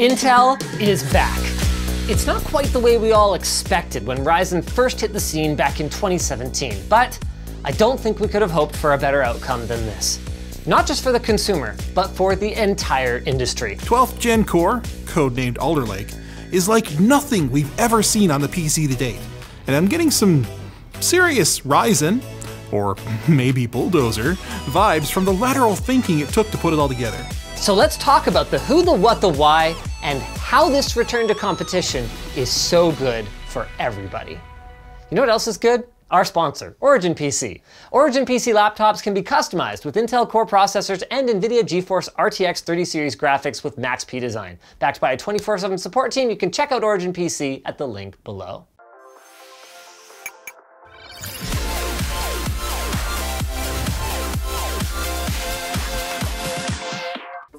Intel is back. It's not quite the way we all expected when Ryzen first hit the scene back in 2017, but I don't think we could have hoped for a better outcome than this. Not just for the consumer, but for the entire industry. 12th Gen Core, codenamed Alder Lake, is like nothing we've ever seen on the PC to date. And I'm getting some serious Ryzen, or maybe Bulldozer, vibes from the lateral thinking it took to put it all together. So let's talk about the who, the what, the why, and how this return to competition is so good for everybody. You know what else is good? Our sponsor, Origin PC. Origin PC laptops can be customized with Intel Core processors and NVIDIA GeForce RTX 30 series graphics with Max-P design. Backed by a 24-7 support team, you can check out Origin PC at the link below.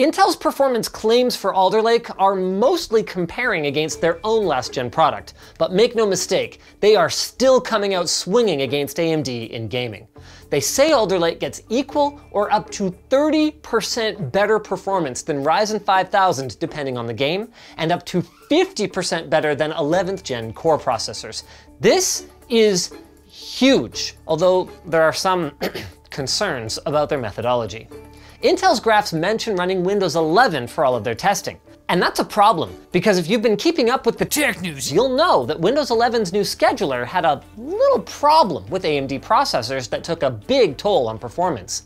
Intel's performance claims for Alder Lake are mostly comparing against their own last gen product, but make no mistake, they are still coming out swinging against AMD in gaming. They say Alder Lake gets equal or up to 30% better performance than Ryzen 5000 depending on the game, and up to 50% better than 11th gen core processors. This is huge, although there are some concerns about their methodology. Intel's graphs mention running Windows 11 for all of their testing. And that's a problem, because if you've been keeping up with the tech news, you'll know that Windows 11's new scheduler had a little problem with AMD processors that took a big toll on performance.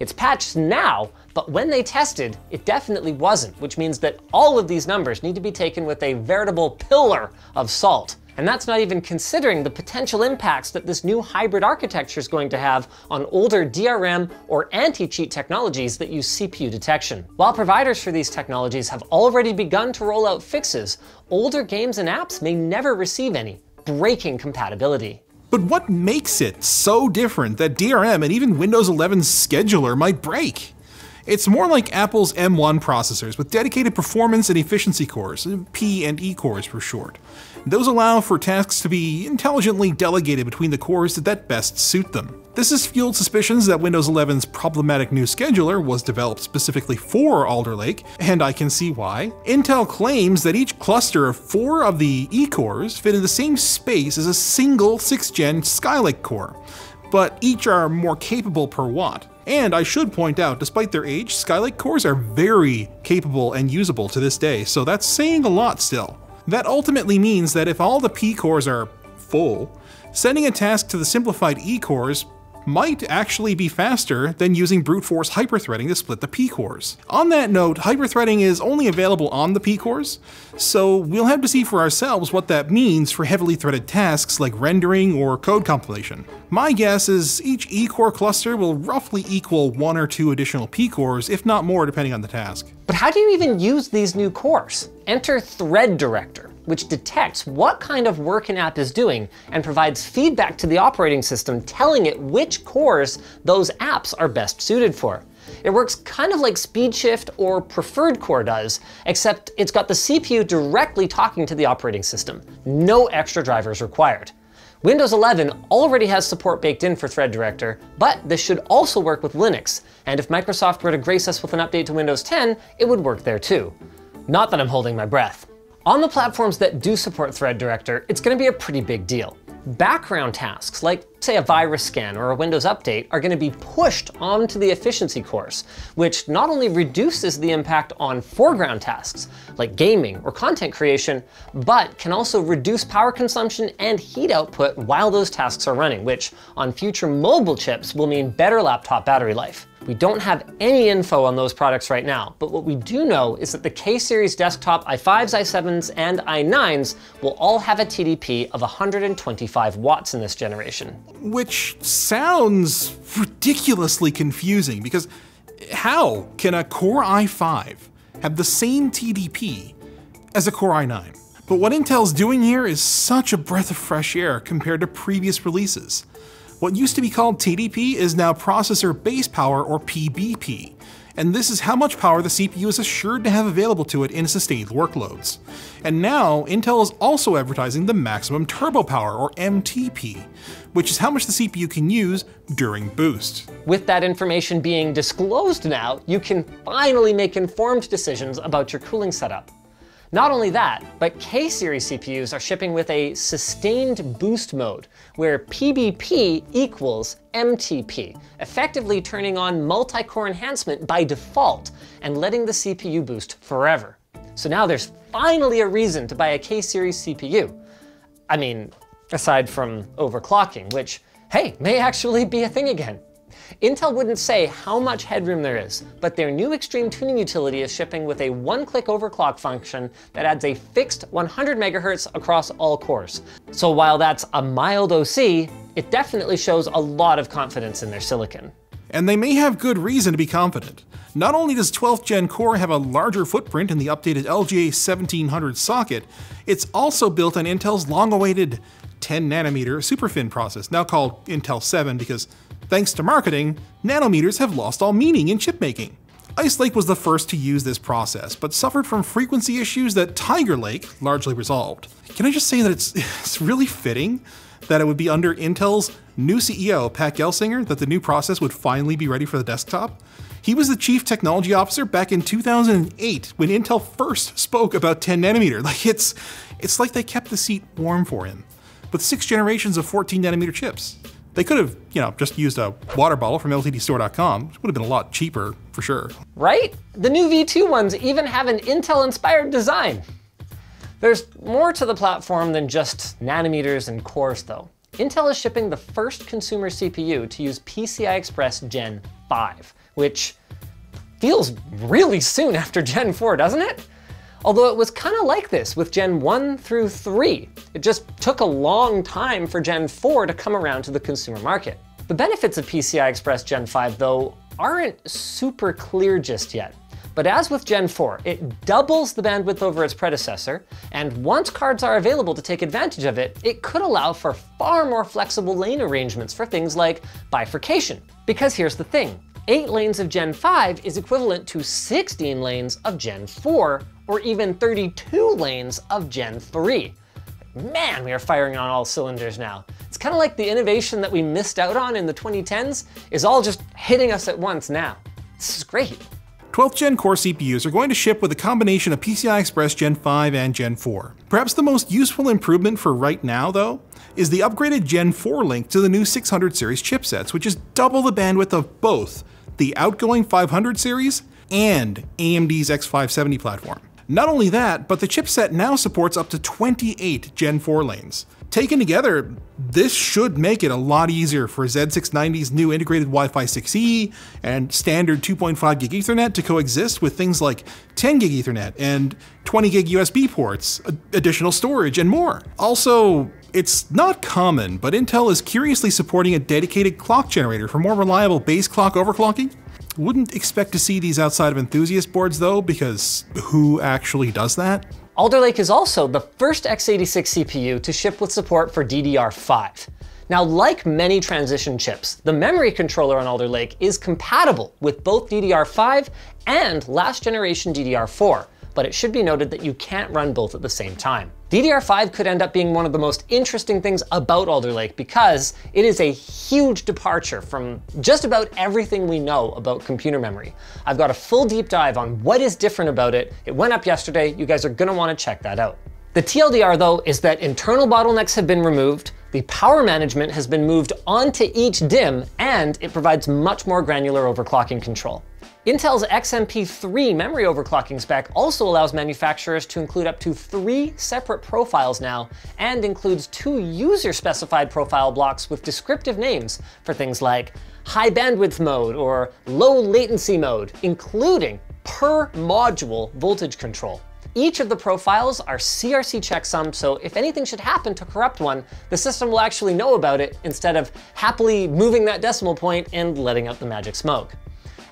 It's patched now, but when they tested, it definitely wasn't, which means that all of these numbers need to be taken with a veritable pillar of salt. And that's not even considering the potential impacts that this new hybrid architecture is going to have on older DRM or anti-cheat technologies that use CPU detection. While providers for these technologies have already begun to roll out fixes, older games and apps may never receive any, breaking compatibility. But what makes it so different that DRM and even Windows 11's scheduler might break? It's more like Apple's M1 processors with dedicated performance and efficiency cores, P and E cores for short. Those allow for tasks to be intelligently delegated between the cores that best suit them. This has fueled suspicions that Windows 11's problematic new scheduler was developed specifically for Alder Lake, and I can see why. Intel claims that each cluster of four of the E-cores fit in the same space as a single 6th gen Skylake core, but each are more capable per watt. And I should point out, despite their age, Skylake cores are very capable and usable to this day, so that's saying a lot still. That ultimately means that if all the P cores are full, sending a task to the simplified E cores might actually be faster than using brute force hyperthreading to split the P cores. On that note, hyperthreading is only available on the P cores, so we'll have to see for ourselves what that means for heavily threaded tasks like rendering or code compilation. My guess is each E core cluster will roughly equal one or two additional P cores, if not more depending on the task. But how do you even use these new cores? Enter Thread Director which detects what kind of work an app is doing and provides feedback to the operating system telling it which cores those apps are best suited for. It works kind of like SpeedShift or Preferred Core does, except it's got the CPU directly talking to the operating system. No extra drivers required. Windows 11 already has support baked in for Thread Director, but this should also work with Linux, and if Microsoft were to grace us with an update to Windows 10, it would work there too. Not that I'm holding my breath. On the platforms that do support Thread Director, it's going to be a pretty big deal. Background tasks, like say a virus scan or a Windows update, are going to be pushed onto the efficiency cores, which not only reduces the impact on foreground tasks, like gaming or content creation, but can also reduce power consumption and heat output while those tasks are running, which on future mobile chips will mean better laptop battery life. We don't have any info on those products right now, but what we do know is that the K-series desktop i5s, i7s, and i9s will all have a TDP of 125 watts in this generation. Which sounds ridiculously confusing because how can a Core i5 have the same TDP as a Core i9? But what Intel's doing here is such a breath of fresh air compared to previous releases. What used to be called TDP is now Processor Base Power or PBP, and this is how much power the CPU is assured to have available to it in sustained workloads. And now, Intel is also advertising the Maximum Turbo Power or MTP, which is how much the CPU can use during boost. With that information being disclosed now, you can finally make informed decisions about your cooling setup. Not only that, but K-series CPUs are shipping with a sustained boost mode, where PBP equals MTP, effectively turning on multi-core enhancement by default and letting the CPU boost forever. So now there's finally a reason to buy a K-series CPU. I mean, aside from overclocking, which, hey, may actually be a thing again. Intel wouldn't say how much headroom there is, but their new Extreme Tuning utility is shipping with a one-click overclock function that adds a fixed 100 MHz across all cores. So while that's a mild OC, it definitely shows a lot of confidence in their silicon. And they may have good reason to be confident. Not only does 12th Gen Core have a larger footprint in the updated LGA 1700 socket, it's also built on Intel's long-awaited 10 nanometer SuperFin process, now called Intel 7 because Thanks to marketing, nanometers have lost all meaning in chipmaking. Ice Lake was the first to use this process, but suffered from frequency issues that Tiger Lake largely resolved. Can I just say that it's, it's really fitting that it would be under Intel's new CEO, Pat Gelsinger, that the new process would finally be ready for the desktop? He was the chief technology officer back in 2008 when Intel first spoke about 10 nanometer. Like it's, it's like they kept the seat warm for him, with six generations of 14 nanometer chips. They could have, you know, just used a water bottle from LTTStore.com. It would have been a lot cheaper, for sure. Right? The new V2 ones even have an Intel-inspired design. There's more to the platform than just nanometers and cores, though. Intel is shipping the first consumer CPU to use PCI Express Gen 5, which feels really soon after Gen 4, doesn't it? Although it was kind of like this with Gen 1 through 3. It just took a long time for Gen 4 to come around to the consumer market. The benefits of PCI Express Gen 5, though, aren't super clear just yet. But as with Gen 4, it doubles the bandwidth over its predecessor, and once cards are available to take advantage of it, it could allow for far more flexible lane arrangements for things like bifurcation. Because here's the thing, 8 lanes of Gen 5 is equivalent to 16 lanes of Gen 4, or even 32 lanes of Gen 3. Man, we are firing on all cylinders now. It's kind of like the innovation that we missed out on in the 2010s is all just hitting us at once now. This is great. 12th Gen Core CPUs are going to ship with a combination of PCI Express Gen 5 and Gen 4. Perhaps the most useful improvement for right now, though, is the upgraded Gen 4 link to the new 600 series chipsets, which is double the bandwidth of both the outgoing 500 series and AMD's X570 platform. Not only that, but the chipset now supports up to 28 Gen 4 lanes. Taken together, this should make it a lot easier for Z690's new integrated Wi-Fi 6E and standard 2.5 gig Ethernet to coexist with things like 10 gig Ethernet and 20 gig USB ports, additional storage, and more. Also, it's not common, but Intel is curiously supporting a dedicated clock generator for more reliable base clock overclocking. Wouldn't expect to see these outside of enthusiast boards though, because who actually does that? Alder Lake is also the first x86 CPU to ship with support for DDR5. Now, like many transition chips, the memory controller on Alder Lake is compatible with both DDR5 and last generation DDR4, but it should be noted that you can't run both at the same time. DDR5 could end up being one of the most interesting things about Alder Lake because it is a huge departure from just about everything we know about computer memory. I've got a full deep dive on what is different about it. It went up yesterday. You guys are gonna wanna check that out. The TLDR though is that internal bottlenecks have been removed, the power management has been moved onto each DIMM, and it provides much more granular overclocking control. Intel's XMP3 memory overclocking spec also allows manufacturers to include up to three separate profiles now, and includes two user-specified profile blocks with descriptive names for things like high bandwidth mode or low latency mode, including per module voltage control. Each of the profiles are CRC checksum, so if anything should happen to corrupt one, the system will actually know about it instead of happily moving that decimal point and letting out the magic smoke.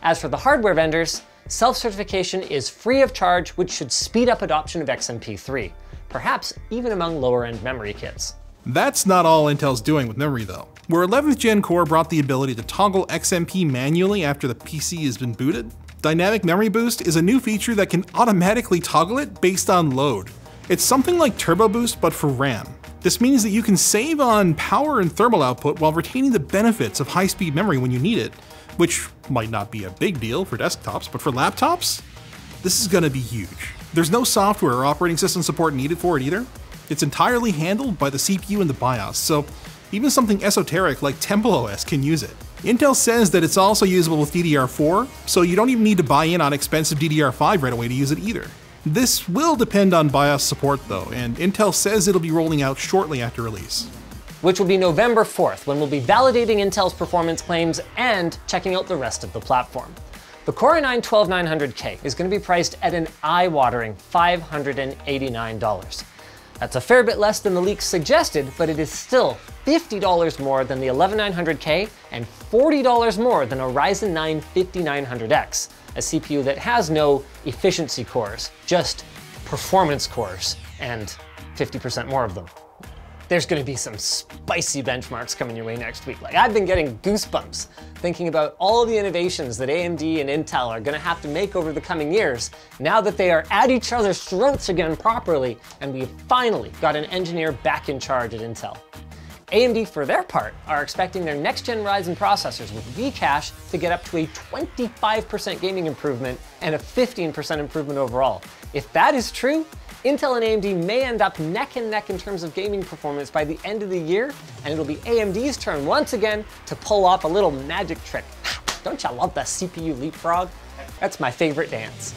As for the hardware vendors, self-certification is free of charge, which should speed up adoption of XMP3, perhaps even among lower-end memory kits. That's not all Intel's doing with memory though. Where 11th Gen Core brought the ability to toggle XMP manually after the PC has been booted, Dynamic Memory Boost is a new feature that can automatically toggle it based on load. It's something like Turbo Boost but for RAM. This means that you can save on power and thermal output while retaining the benefits of high-speed memory when you need it, which might not be a big deal for desktops, but for laptops, this is to be huge. There's no software or operating system support needed for it either. It's entirely handled by the CPU and the BIOS, so even something esoteric like TempleOS can use it. Intel says that it's also usable with DDR4, so you don't even need to buy in on expensive DDR5 right away to use it either. This will depend on BIOS support though, and Intel says it'll be rolling out shortly after release. Which will be November 4th, when we'll be validating Intel's performance claims and checking out the rest of the platform. The Core i9 12900K is going to be priced at an eye-watering $589. That's a fair bit less than the leaks suggested, but it is still $50 more than the 11900K and $40 more than a Ryzen 9 5900X, a CPU that has no efficiency cores, just performance cores, and 50% more of them there's gonna be some spicy benchmarks coming your way next week. Like I've been getting goosebumps thinking about all the innovations that AMD and Intel are gonna have to make over the coming years now that they are at each other's throats again properly and we've finally got an engineer back in charge at Intel. AMD, for their part, are expecting their next-gen Ryzen processors with V-Cache to get up to a 25% gaming improvement and a 15% improvement overall. If that is true, Intel and AMD may end up neck and neck in terms of gaming performance by the end of the year, and it'll be AMD's turn once again to pull off a little magic trick. Don't you love the CPU leapfrog? That's my favorite dance.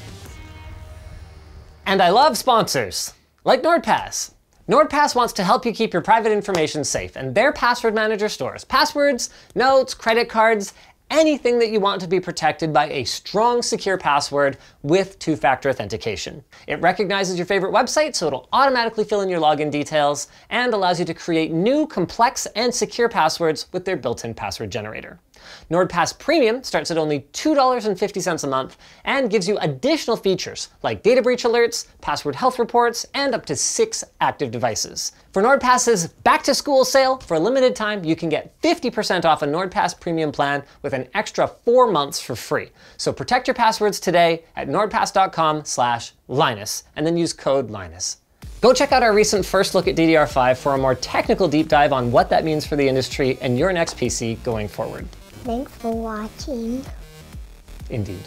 And I love sponsors, like NordPass. NordPass wants to help you keep your private information safe, and their password manager stores passwords, notes, credit cards, anything that you want to be protected by a strong, secure password with two-factor authentication. It recognizes your favorite website, so it'll automatically fill in your login details and allows you to create new, complex, and secure passwords with their built-in password generator. NordPass Premium starts at only $2.50 a month and gives you additional features like data breach alerts, password health reports, and up to six active devices. For NordPass's back to school sale, for a limited time, you can get 50% off a NordPass Premium plan with an extra four months for free. So protect your passwords today at nordpass.com slash Linus and then use code Linus. Go check out our recent first look at DDR5 for a more technical deep dive on what that means for the industry and your next PC going forward. Thanks for watching. Indeed.